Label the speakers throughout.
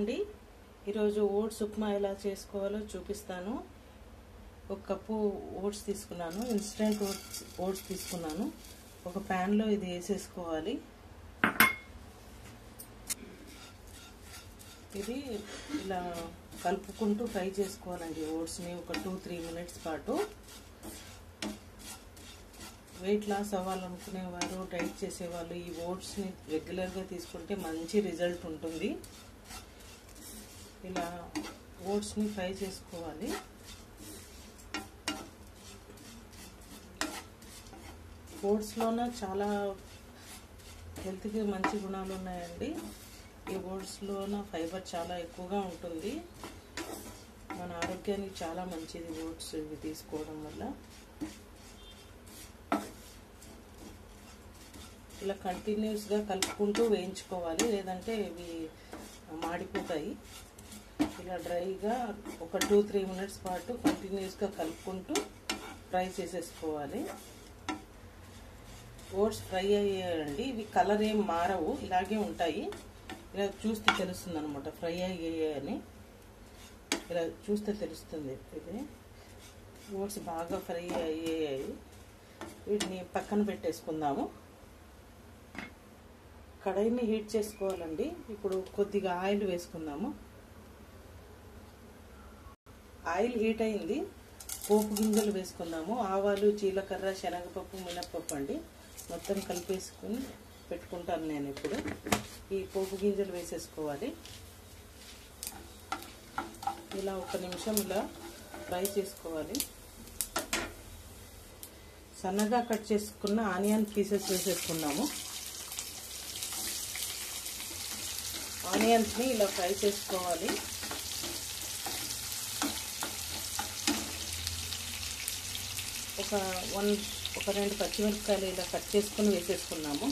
Speaker 1: అండి ఈరోజు ఓట్స్ ఉప్మా ఎలా చేసుకోవాలో చూపిస్తాను. ఒక కప్పు ఓట్స్ తీసుకున్నాను. ఇన్స్టెంట్ ఓట్స్ ఓట్స్ తీసుకున్నాను. ఒక ప్యాన్లో ఇది వేసేసుకోవాలి. ఇది ఇలా కలుపుకుంటూ ఫ్రై చేసుకోవాలండి ఓట్స్ని ఒక టూ త్రీ మినిట్స్ పాటు. వెయిట్ లాస్ అవ్వాలనుకునేవారు డైట్ చేసేవాళ్ళు ఈ ఓట్స్ని రెగ్యులర్గా తీసుకుంటే మంచి రిజల్ట్ ఉంటుంది. ఇలా ఓట్స్ని ఫ్రై చేసుకోవాలి. ఓట్స్లోన చాలా హెల్త్కి మంచి గుణాలు ఉన్నాయండి. ఈ ఓట్స్లోన ఫైబర్ చాలా ఎక్కువగా ఉంటుంది. మన ఆరోగ్యానికి చాలా మంచిది ఓట్స్ ఇవి తీసుకోవడం వల్ల. ఇలా కంటిన్యూస్గా కలుపుకుంటూ వేయించుకోవాలి. లేదంటే ఇవి మాడిపోతాయి. ఇలా డ్రైగా ఒక టూ త్రీ మినిట్స్ పాటు కంటిన్యూస్గా కలుపుకుంటూ ఫ్రై చేసేసుకోవాలి. ఓట్స్ ఫ్రై అయ్యాయండి. ఇవి కలర్ ఏం మారవు ఇలాగే ఉంటాయి. ఇలా చూస్తే తెలుస్తుంది అనమాట ఫ్రై అయ్యాయని ఇలా చూస్తే తెలుస్తుంది ఇది. ఓట్స్ బాగా ఫ్రై అయ్యాయి. వీటిని పక్కన పెట్టేసుకుందాము. కడాయిని హీట్ చేసుకోవాలండి. ఇప్పుడు కొద్దిగా ఆయిల్ వేసుకుందాము. ఆయిల్ హీట్ అయింది. పోపు గింజలు వేసుకుందాము. ఆవాలు జీలకర్ర శనగపప్పు మినప్పప్పు అండి. మొత్తం కలిపేసుకుని పెట్టుకుంటాను నేను ఇప్పుడు. ఈ పోపు గింజలు వేసేసుకోవాలి. ఇలా ఒక నిమిషం ఇలా ఫ్రై చేసుకోవాలి. సన్నగా కట్ చేసుకున్న ఆనియన్ పీసెస్ వేసేసుకున్నాము ఆనియన్స్ని ఇలా ఫ్రై చేసుకోవాలి. ఒక వన్ ఒక రెండు పచ్చిమిరపకాయలు ఇలా కట్ చేసుకొని వేసేసుకున్నాము.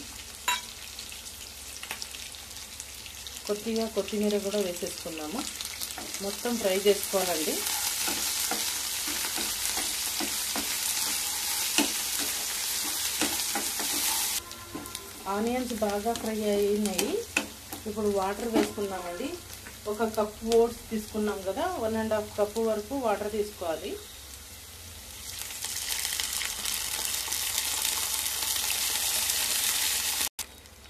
Speaker 1: కొద్దిగా కొత్తిమీర కూడా వేసేసుకున్నాము. మొత్తం ఫ్రై చేసుకోవాలండి. ఆనియన్స్ బాగా ఫ్రై అయినాయి. ఇప్పుడు వాటర్ వేసుకున్నామండి ఒక కప్పు ఓట్స్ తీసుకున్నాం కదా వన్ అండ్ హాఫ్ కప్పు వరకు వాటర్ తీసుకోవాలి.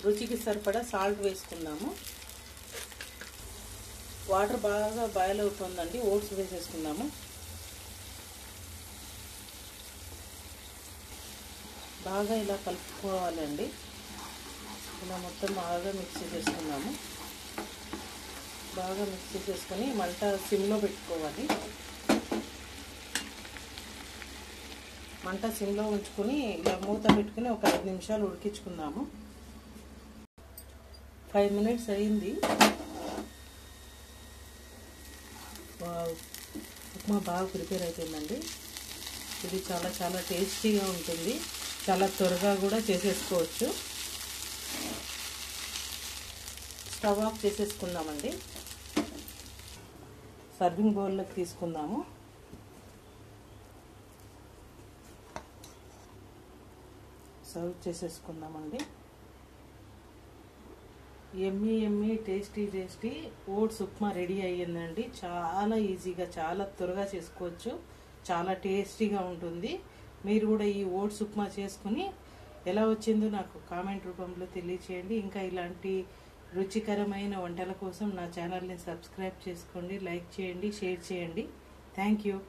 Speaker 1: రుచికి సరిపడా సాల్ట్ వేసుకుందాము. వాటర్ బాగా బాయిల్ అవుతుందండి ఓట్స్ వేసేసుకుందాము. బాగా ఇలా కలుపుకోవాలండి. ఇలా మొత్తం బాగా మిక్స్ చేసుకున్నాము బాగా మిక్స్ చేసుకొని మంట సిమ్లో పెట్టుకోవాలి. మంట సిమ్లో ఉంచుకొని ఇలా మూత పెట్టుకుని ఒక ఐదు నిమిషాలు ఉడికించుకుందాము. ఫైవ్ మినిట్స్ అయింది. ఉప్మా బాగా ప్రిపేర్ అయిపోయిందండి. ఇది చాలా చాలా టేస్టీగా ఉంటుంది. చాలా త్వరగా కూడా చేసేసుకోవచ్చు. Stove off చేసేసుకుందామండి. సర్వింగ్ బౌల్లోకి తీసుకుందాము. Serve చేసేసుకుందామండి. Yummy yummy tasty tasty. Oats upma ready అయ్యిందండి. చాలా ఈజీగా చాలా త్వరగా చేసుకోవచ్చు. చాలా టేస్టీగా ఉంటుంది. మీరు కూడా ఈ ఓట్స్ ఉప్మా చేసుకుని ఎలా వచ్చిందో నాకు కామెంట్ రూపంలో తెలియచేయండి. ఇంకా ఇలాంటి రుచికరమైన వంటల కోసం నా ఛానల్ని సబ్స్క్రైబ్ చేసుకోండి లైక్ చేయండి షేర్ చేయండి. Thank you.